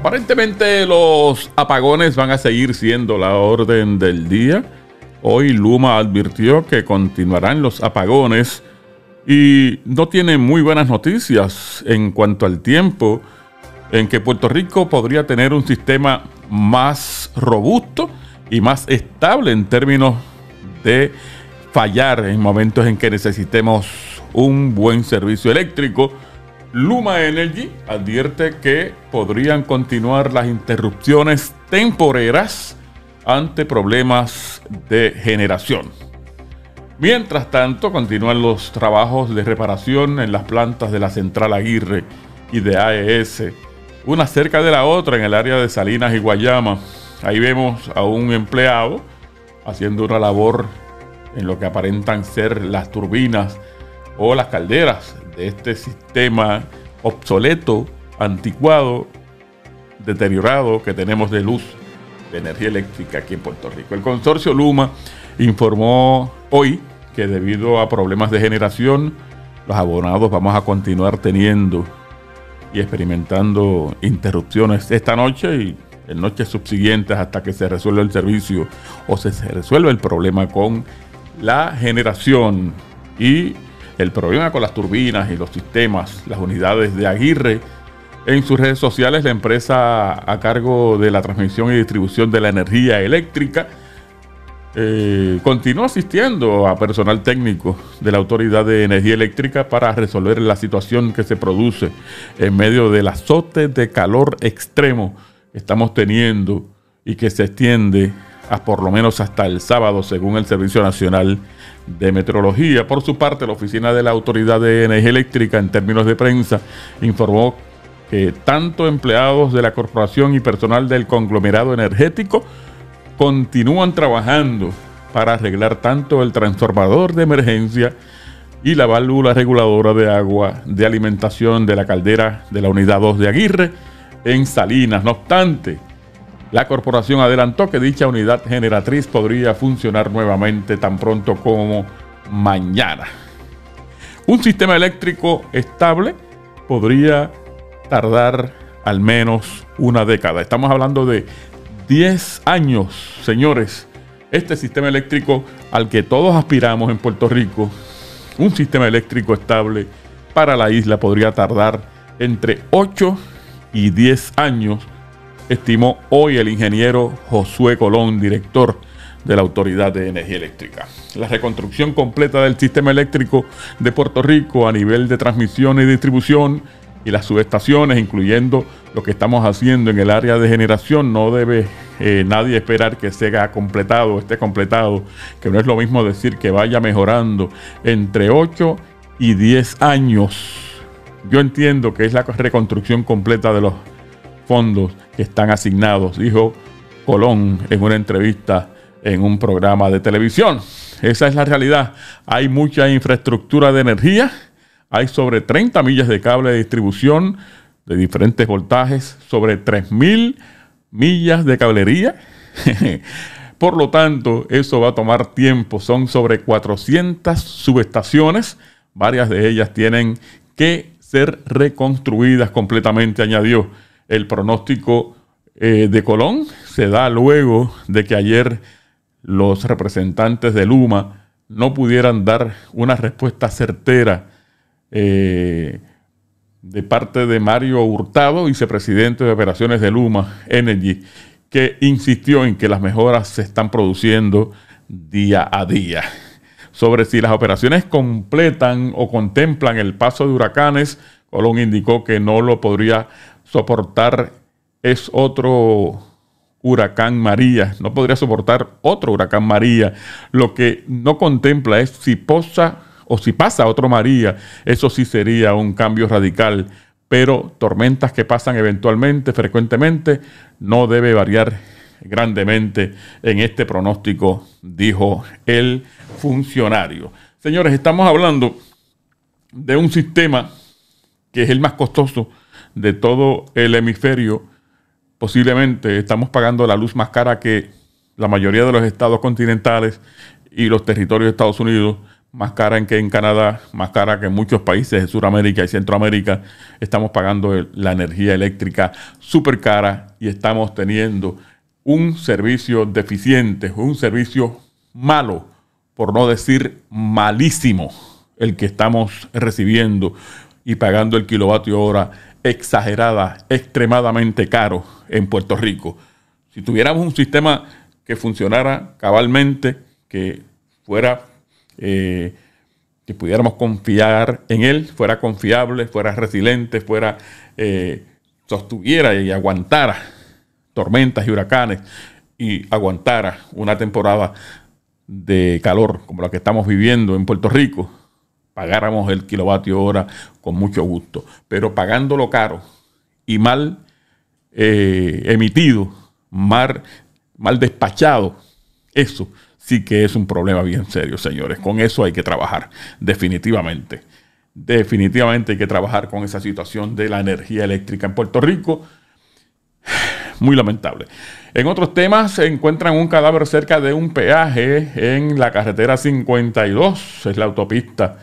Aparentemente los apagones van a seguir siendo la orden del día. Hoy Luma advirtió que continuarán los apagones y no tiene muy buenas noticias en cuanto al tiempo en que Puerto Rico podría tener un sistema más robusto y más estable en términos de fallar en momentos en que necesitemos un buen servicio eléctrico. Luma Energy advierte que podrían continuar las interrupciones temporeras ante problemas de generación. Mientras tanto, continúan los trabajos de reparación en las plantas de la Central Aguirre y de AES, una cerca de la otra en el área de Salinas y Guayama. Ahí vemos a un empleado haciendo una labor en lo que aparentan ser las turbinas o las calderas de este sistema obsoleto, anticuado, deteriorado que tenemos de luz, de energía eléctrica aquí en Puerto Rico. El consorcio Luma informó hoy que debido a problemas de generación, los abonados vamos a continuar teniendo y experimentando interrupciones esta noche y en noches subsiguientes hasta que se resuelva el servicio o se, resuelva el problema con la generación y el problema con las turbinas y los sistemas, las unidades de Aguirre. En sus redes sociales, la empresa a cargo de la transmisión y distribución de la energía eléctrica eh, continúa asistiendo a personal técnico de la Autoridad de Energía Eléctrica para resolver la situación que se produce en medio del azote de calor extremo que estamos teniendo y que se extiende a por lo menos hasta el sábado, según el Servicio Nacional de Meteorología. Por su parte, la Oficina de la Autoridad de Energía Eléctrica, en términos de prensa, informó que tanto empleados de la corporación y personal del conglomerado energético continúan trabajando para arreglar tanto el transformador de emergencia y la válvula reguladora de agua de alimentación de la caldera de la unidad 2 de Aguirre en Salinas. No obstante, la corporación adelantó que dicha unidad generatriz podría funcionar nuevamente tan pronto como mañana. Un sistema eléctrico estable podría tardar al menos una década. Estamos hablando de 10 años, señores. Este sistema eléctrico al que todos aspiramos en Puerto Rico, un sistema eléctrico estable para la isla podría tardar entre 8 y 10 años estimó hoy el ingeniero Josué Colón, director de la Autoridad de Energía Eléctrica. La reconstrucción completa del sistema eléctrico de Puerto Rico a nivel de transmisión y distribución y las subestaciones, incluyendo lo que estamos haciendo en el área de generación, no debe eh, nadie esperar que sea completado, esté completado, que no es lo mismo decir que vaya mejorando entre 8 y 10 años. Yo entiendo que es la reconstrucción completa de los fondos que están asignados, dijo Colón en una entrevista en un programa de televisión. Esa es la realidad. Hay mucha infraestructura de energía, hay sobre 30 millas de cable de distribución de diferentes voltajes, sobre 3.000 millas de cablería. Por lo tanto, eso va a tomar tiempo. Son sobre 400 subestaciones. Varias de ellas tienen que ser reconstruidas completamente, añadió. El pronóstico eh, de Colón se da luego de que ayer los representantes de Luma no pudieran dar una respuesta certera eh, de parte de Mario Hurtado, vicepresidente de operaciones de Luma Energy, que insistió en que las mejoras se están produciendo día a día. Sobre si las operaciones completan o contemplan el paso de huracanes, Colón indicó que no lo podría soportar es otro huracán María, no podría soportar otro huracán María. Lo que no contempla es si posa o si pasa otro María, eso sí sería un cambio radical. Pero tormentas que pasan eventualmente, frecuentemente, no debe variar grandemente en este pronóstico, dijo el funcionario. Señores, estamos hablando de un sistema que es el más costoso de todo el hemisferio, posiblemente estamos pagando la luz más cara que la mayoría de los estados continentales y los territorios de Estados Unidos más cara que en Canadá, más cara que en muchos países de Sudamérica y Centroamérica. Estamos pagando la energía eléctrica súper cara y estamos teniendo un servicio deficiente, un servicio malo, por no decir malísimo, el que estamos recibiendo y pagando el kilovatio hora exagerada, extremadamente caro en Puerto Rico. Si tuviéramos un sistema que funcionara cabalmente, que fuera, eh, que pudiéramos confiar en él, fuera confiable, fuera resiliente, fuera, eh, sostuviera y aguantara tormentas y huracanes y aguantara una temporada de calor como la que estamos viviendo en Puerto Rico, pagáramos el kilovatio hora con mucho gusto. Pero pagándolo caro y mal eh, emitido, mal, mal despachado, eso sí que es un problema bien serio, señores. Con eso hay que trabajar, definitivamente. Definitivamente hay que trabajar con esa situación de la energía eléctrica en Puerto Rico. Muy lamentable. En otros temas, se encuentran un cadáver cerca de un peaje en la carretera 52, es la autopista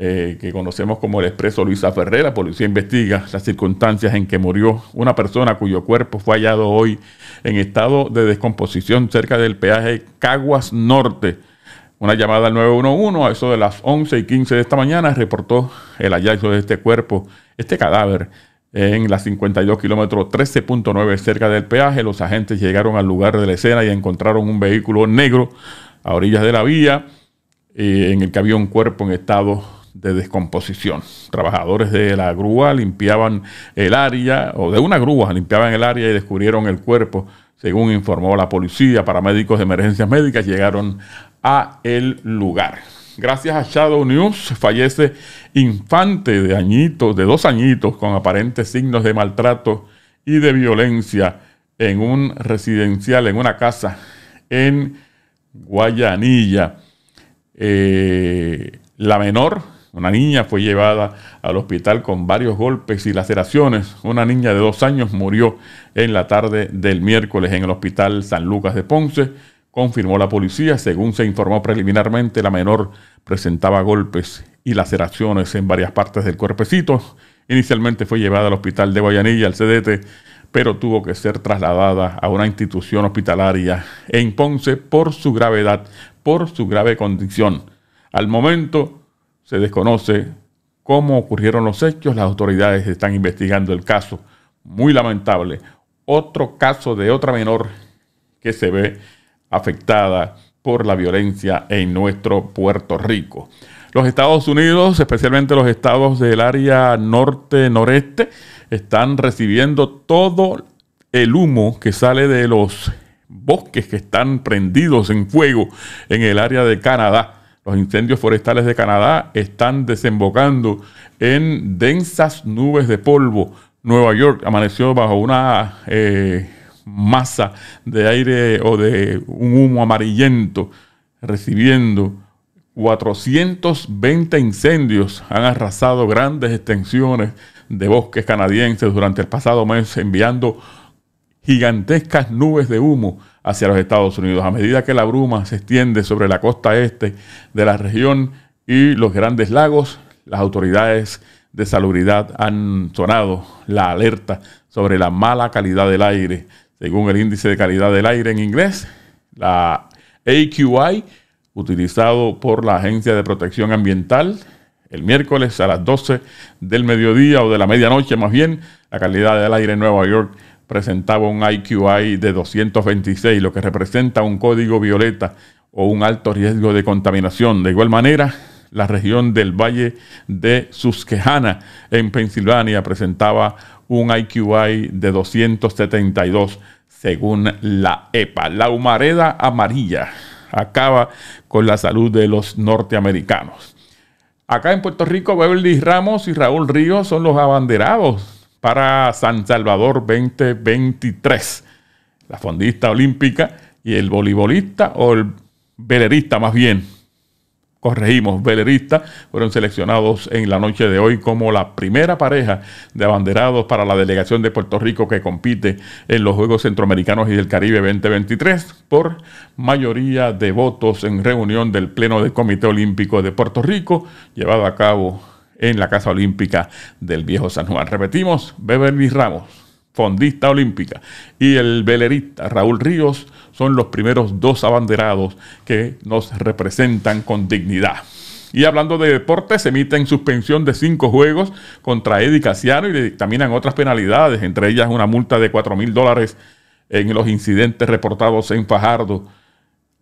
eh, que conocemos como el expreso Luisa Ferrer. La policía investiga las circunstancias en que murió una persona cuyo cuerpo fue hallado hoy en estado de descomposición cerca del peaje Caguas Norte. Una llamada al 911 a eso de las 11 y 15 de esta mañana reportó el hallazgo de este cuerpo, este cadáver, en la 52 kilómetros 13.9 cerca del peaje. Los agentes llegaron al lugar de la escena y encontraron un vehículo negro a orillas de la vía eh, en el que había un cuerpo en estado de descomposición. Trabajadores de la grúa limpiaban el área, o de una grúa limpiaban el área y descubrieron el cuerpo. Según informó la policía, paramédicos de emergencias médicas llegaron a el lugar. Gracias a Shadow News fallece infante de añitos, de dos añitos, con aparentes signos de maltrato y de violencia en un residencial, en una casa en Guayanilla. Eh, la menor una niña fue llevada al hospital con varios golpes y laceraciones. Una niña de dos años murió en la tarde del miércoles en el hospital San Lucas de Ponce. Confirmó la policía. Según se informó preliminarmente, la menor presentaba golpes y laceraciones en varias partes del cuerpecito. Inicialmente fue llevada al hospital de Guayanilla, al CDT, pero tuvo que ser trasladada a una institución hospitalaria en Ponce por su gravedad, por su grave condición. Al momento, se desconoce cómo ocurrieron los hechos. Las autoridades están investigando el caso. Muy lamentable. Otro caso de otra menor que se ve afectada por la violencia en nuestro Puerto Rico. Los Estados Unidos, especialmente los estados del área norte-noreste, están recibiendo todo el humo que sale de los bosques que están prendidos en fuego en el área de Canadá los incendios forestales de Canadá están desembocando en densas nubes de polvo. Nueva York amaneció bajo una eh, masa de aire o de un humo amarillento, recibiendo 420 incendios. Han arrasado grandes extensiones de bosques canadienses durante el pasado mes, enviando gigantescas nubes de humo hacia los Estados Unidos. A medida que la bruma se extiende sobre la costa este de la región y los grandes lagos, las autoridades de salubridad han sonado la alerta sobre la mala calidad del aire. Según el índice de calidad del aire en inglés, la AQI, utilizado por la Agencia de Protección Ambiental, el miércoles a las 12 del mediodía o de la medianoche más bien, la calidad del aire en Nueva York presentaba un IQI de 226, lo que representa un código violeta o un alto riesgo de contaminación. De igual manera, la región del Valle de Susquehanna en Pensilvania presentaba un IQI de 272 según la EPA. La humareda amarilla acaba con la salud de los norteamericanos. Acá en Puerto Rico, Beverly Ramos y Raúl Ríos son los abanderados para San Salvador 2023. La fondista olímpica y el voleibolista o el velerista más bien. corregimos, veleristas, fueron seleccionados en la noche de hoy como la primera pareja de abanderados para la delegación de Puerto Rico que compite en los Juegos Centroamericanos y del Caribe 2023 por mayoría de votos en reunión del Pleno del Comité Olímpico de Puerto Rico, llevado a cabo en la Casa Olímpica del Viejo San Juan. Repetimos, Beverly Ramos, fondista olímpica, y el velerista Raúl Ríos son los primeros dos abanderados que nos representan con dignidad. Y hablando de deporte, se emite en suspensión de cinco juegos contra Eddie Casiano y le dictaminan otras penalidades, entre ellas una multa de 4 mil dólares en los incidentes reportados en Fajardo.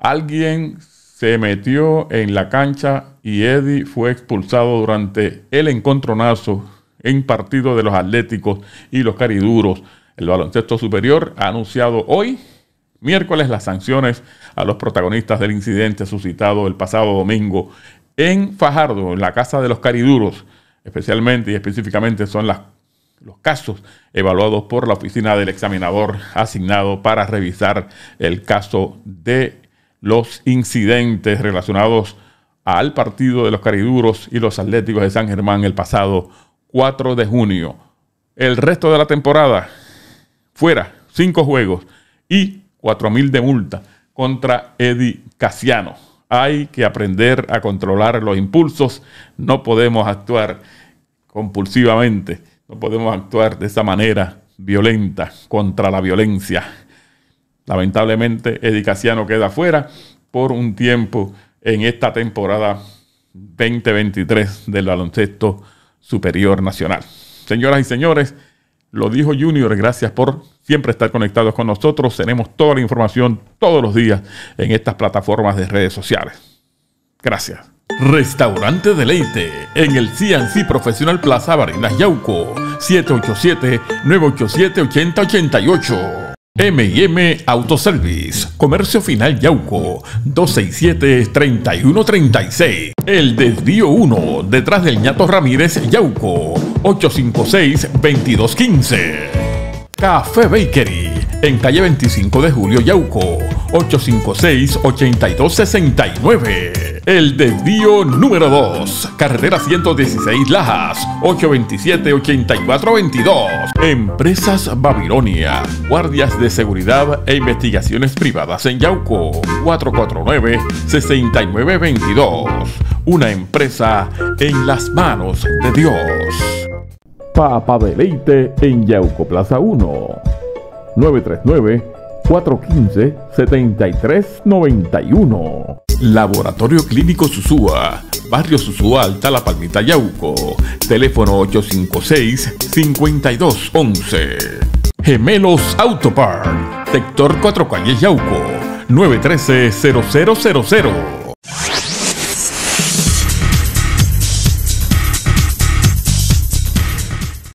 Alguien se metió en la cancha y Eddie fue expulsado durante el encontronazo en partido de los Atléticos y los Cariduros. El baloncesto superior ha anunciado hoy, miércoles, las sanciones a los protagonistas del incidente suscitado el pasado domingo en Fajardo, en la casa de los Cariduros. Especialmente y específicamente son las, los casos evaluados por la oficina del examinador asignado para revisar el caso de los incidentes relacionados al partido de los Cariduros y los Atléticos de San Germán el pasado 4 de junio. El resto de la temporada, fuera, cinco juegos y 4 mil de multa contra Eddie Casiano. Hay que aprender a controlar los impulsos, no podemos actuar compulsivamente, no podemos actuar de esa manera violenta contra la violencia. Lamentablemente, Eddie Casiano queda fuera por un tiempo en esta temporada 2023 del baloncesto superior nacional. Señoras y señores, lo dijo Junior, gracias por siempre estar conectados con nosotros. Tenemos toda la información todos los días en estas plataformas de redes sociales. Gracias. Restaurante Deleite en el CNC Profesional Plaza Barinas Yauco 787-987-8088 M&M Autoservice, Comercio Final Yauco, 267-3136. El Desvío 1, detrás del ñato Ramírez Yauco, 856-2215. Café Bakery, en calle 25 de Julio Yauco, 856-8269. El desvío número 2, carretera 116 Lajas, 827-8422. Empresas Babilonia, guardias de seguridad e investigaciones privadas en Yauco, 449-6922. Una empresa en las manos de Dios. Papa Deleite en Yauco Plaza 1, 939 415-7391. Laboratorio Clínico Susúa, Barrio Susúa Alta, La Palmita Yauco. Teléfono 856-5211. Gemelos Autopart, sector 4 Calles Yauco, 913-0000.